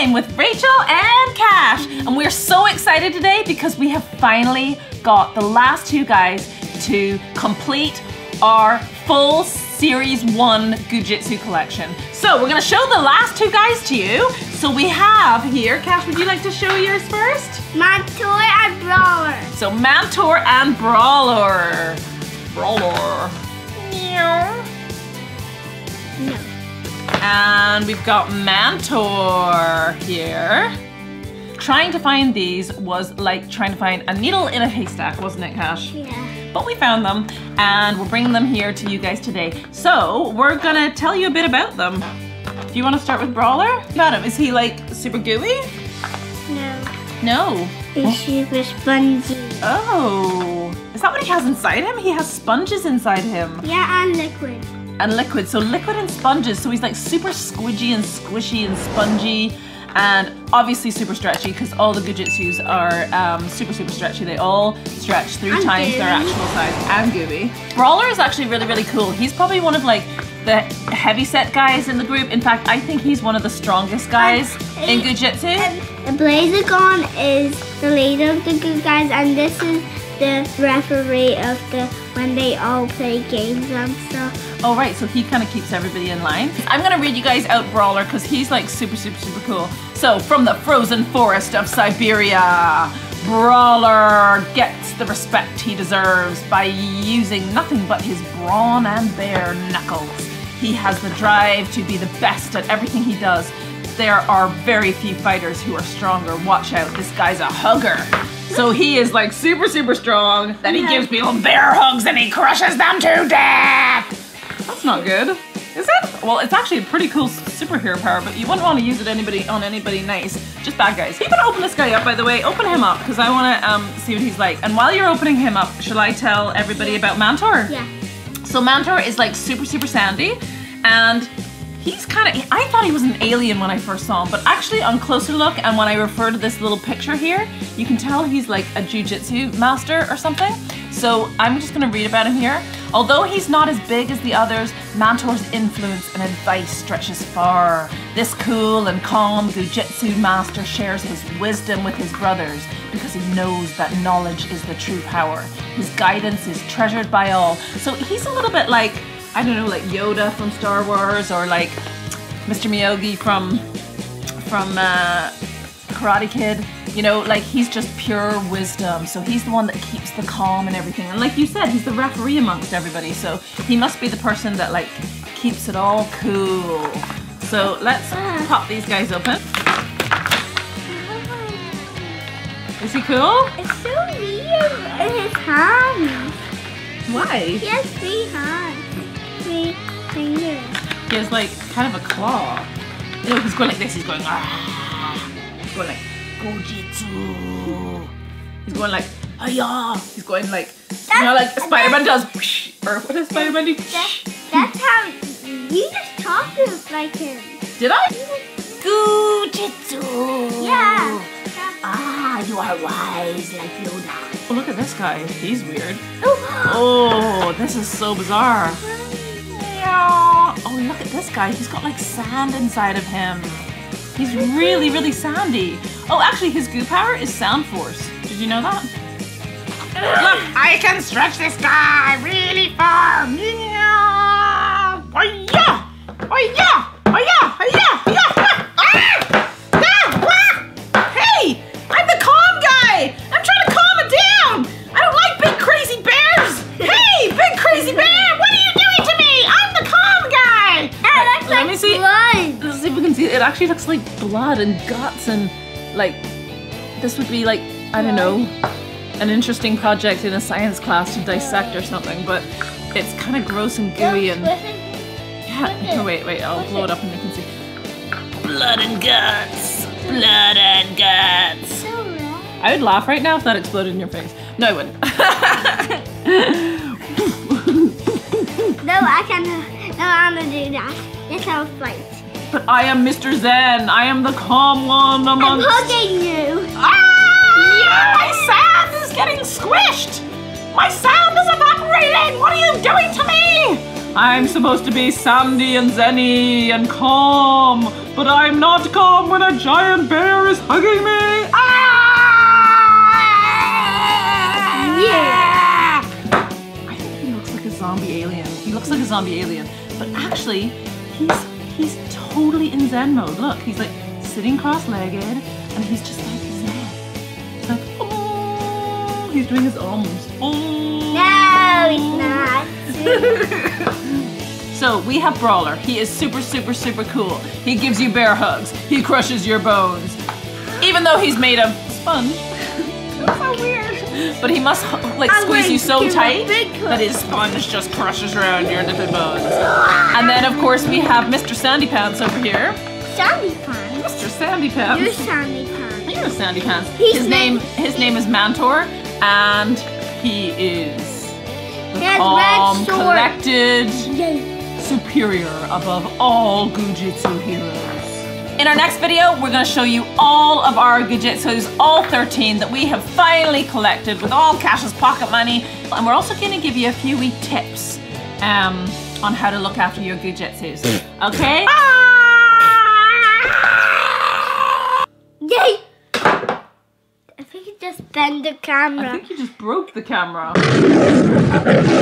time with Rachel and Cash. And we're so excited today because we have finally got the last two guys to complete our full Series 1 Goo Jit Zu collection. So we're gonna show the last two guys to you. So we have here, Cash, would you like to show yours first? Mantor and Brawler. So Mantor and Brawler. Brawler. Meow. No. And we've got Mantor here. Trying to find these was like trying to find a needle in a haystack, wasn't it, Cash? Yeah. But we found them and we're bringing them here to you guys today. So we're gonna tell you a bit about them. Do you want to start with Brawler? Him, is he like super gooey? No. No. He's super spongy. Oh, is that what he has inside him? He has sponges inside him Yeah, and liquid. And liquid. So liquid and sponges. So he's like super squidgy and squishy and spongy and obviously super stretchy because all the Goo Jit Zus are um, super, super stretchy. They all stretch three And times their actual size and gooey. Brawler is actually really, really cool. He's probably one of like the heavy set guys in the group. In fact, I think he's one of the strongest guys in Goo Jit Zu. The Blazagon is the leader of the good guys, and this is the referee of the when they all play games and stuff. Oh right, so he kind of keeps everybody in line. I'm gonna read you guys out Brawler because he's like super, super, super cool. So from the frozen forest of Siberia, Brawler gets the respect he deserves by using nothing but his brawn and bare knuckles. He has the drive to be the best at everything he does. There are very few fighters who are stronger. Watch out, this guy's a hugger. So he is like super, super strong. Then he gives people bear hugs and he crushes them to death. That's not good, is it? Well, it's actually a pretty cool superhero power, but you wouldn't want to use it anybody on anybody nice. Just bad guys. You can open this guy up, by the way. Open him up because I want to um, see what he's like. And while you're opening him up, shall I tell everybody about Mantor? Yeah. So Mantor is like super, super sandy, and he's kind of. I thought he was an alien when I first saw him, but actually, on closer look, and when I refer to this little picture here, you can tell he's like a jujitsu master or something. So I'm just gonna read about him here. Although he's not as big as the others, Mantor's influence and advice stretches far. This cool and calm Goo Jit Zu master shares his wisdom with his brothers because he knows that knowledge is the true power. His guidance is treasured by all. So he's a little bit like, I don't know, like Yoda from Star Wars or like Mr. Miyagi from from uh, Karate Kid. You know, like he's just pure wisdom. So he's the one that keeps the calm and everything. And like you said, he's the referee amongst everybody. So he must be the person that like keeps it all cool. So let's pop these guys open. Is he cool? It's so weird in his hands. Why? He has three hands, three fingers. He has like kind of a claw. You know, he's going like this. He's going ah. He's going like Goo Jit Zu. He's going like Aya. He's going like you know, like Spider-Man does. whoosh, Or what does Spider-Man do? That, that's how you just talk to like him. Did I? Goo Jit Zu. Yeah. Ah, you are wise like Yoda. Oh, look at this guy. He's weird. Oh, Oh, this is so bizarre. Oh, look at this guy. He's got like sand inside of him. He's really, really sandy. Oh, actually, his goo power is sound force. Did you know that? Look, I can stretch this guy really far. Yeah. Oh yeah. Oh yeah. Oh yeah. Oh yeah. Yeah. Ah! Ah! Ah! Hey, I'm the calm guy. I'm trying to calm it down. I don't like big crazy bears. Hey, big crazy bear, what are you doing to me? I'm the calm guy. that looks Let like me see. blood. Let's see if we can see. It actually looks like blood and guts and like this would be like I don't know an interesting project in a science class to dissect or something, but it's kind of gross and gooey and yeah. No, wait, wait. I'll blow it up and you can see. Blood and guts. Blood and guts. I would laugh right now if that exploded in your face. No, I wouldn't. No, I can't. No, I'm gonna do that. That's how it fights. but I am Mr. Zen. I am the calm one I'm hugging you. Ah! My sound is getting squished! My sound is evaporating! What are you doing to me? I'm supposed to be sandy and zenny and calm, but but I'm not calm when a giant bear is hugging me. Ah! Yeah. I think he looks like a zombie alien. He looks like a zombie alien, but actually, he's he's totally in Zen mode. Look, he's like sitting cross-legged, and he's just like Zen. He's like, oh, he's doing his ums. Oh. No, it's not. So we have Brawler. He is super, super, super cool. He gives you bear hugs. He crushes your bones. Even though he's made of sponge. That's so weird. But he must like squeeze you so tight that his sponge just crushes around your little bones. And then of course we have Mr. Sandy Pants over here. Sandy Pants. Mr. Sandy You're Sandy Pants. You're Sandy Pants. He's His name his name is Mantor and he is the He calm, collected Yay. superior above all Goo Jit Zu heroes. In our next video, we're going to show you all of our Goo Jit Zus, all 13 that we have finally collected with all Cash's pocket money. And we're also going to give you a few wee tips um, on how to look after your Goo Jit Zus. Okay? Yay. I think you just bend the camera. I think you just broke the camera.